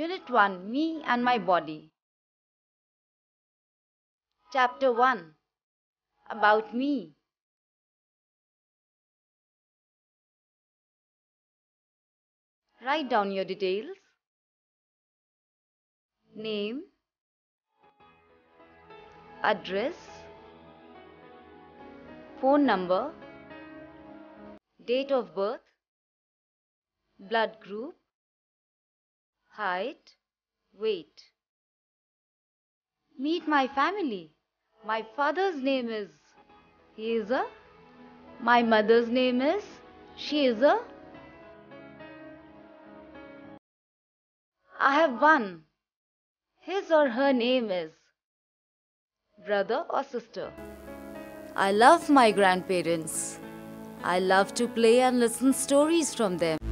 Unit 1 Me and My Body. Chapter 1 About Me. Write down your details. Name, address, phone number, date of birth, blood group, height, weight. Meet my family. My father's name is. He is a. My mother's name is. She is a. I have one. His or her name is. Brother or sister. I love my grandparents. I love to play and listen stories from them.